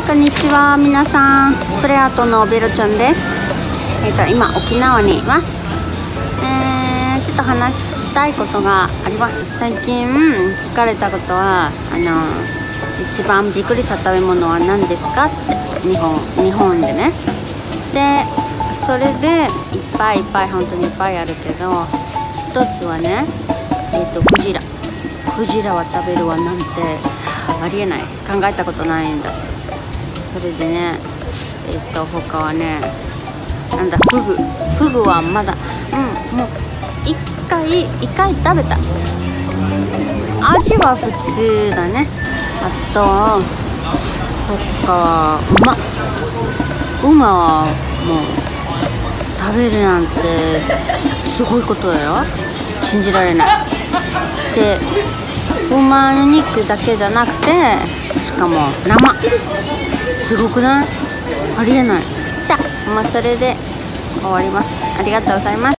はいこんにちは。皆さんスプレーアートのベロちゃんです。えっ、と今沖縄にいます。えー、ちょっと話したいことがあります。最近聞かれたことはあの一番びっくりした食べ物は何ですか？って日本日本でね。でそれでいっぱいいっぱい本当にいっぱいあるけど一つはねえっ、とクジラ。クジラは食べるわなんてありえない。考えたことないんだ。それでねえっ、と他はねなんだフグ。フグはまだうんもう一回一回食べた。味は普通だね。あと他は馬。馬はもう食べるなんてすごいことだよ。信じられない。で馬の肉だけじゃなくてしかも生。すごくない？ありえない。じゃあまあそれで終わります。ありがとうございます。